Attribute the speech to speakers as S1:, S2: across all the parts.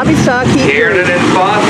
S1: Hoppy Here. In Boston.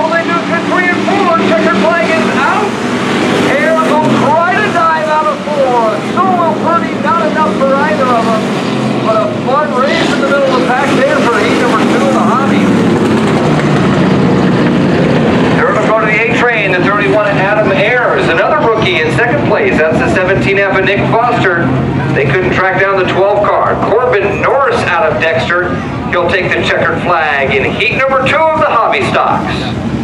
S1: Holding up to 3 place. That's the 17 F of Nick Foster. They couldn't track down the 12 car. Corbin Norris out of Dexter. He'll take the checkered flag in heat number two of the Hobby Stocks.